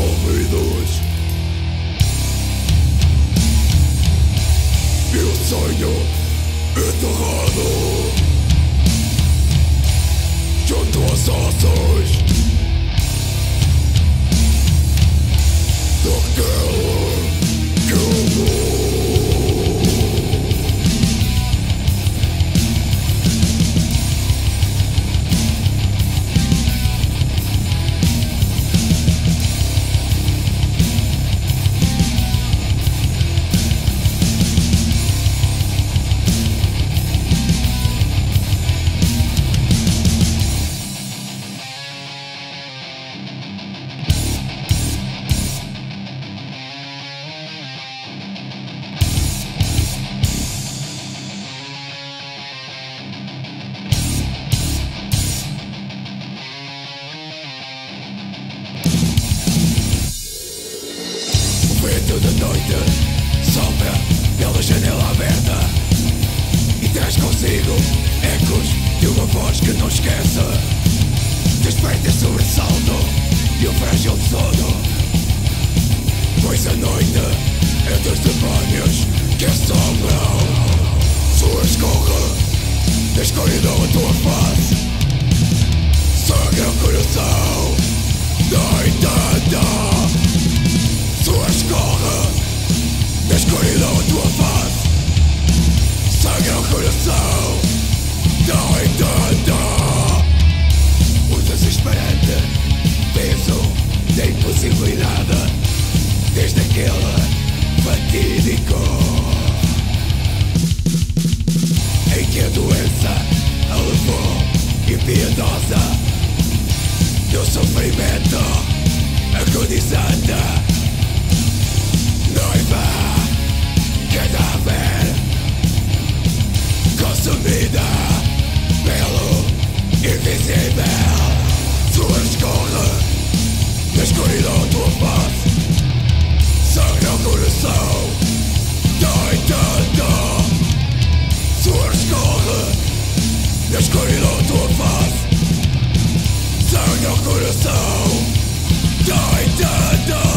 oídos. Mi sueño enterrado. Da noite sopra pela janela aberta. E traz consigo ecos de uma voz que não esquece Desperta sobressalto e o frágil sono. Pois a noite é dos demónios que assombram Sua escorre na escuridão a tua face Sangra o coração Deitada sua escorre Na escuridão a tua face. Sangra o coração. Não entenda O desesperante Peso da impossibilidade. Desde aquele fatídico. Em que a doença a levou impiedosa Do sofrimento mer Tu esconde Descuido tu paz Sangrando el sao Dai tanta Tu esconde Descuido tu paz Sangrando el sao Dai tanta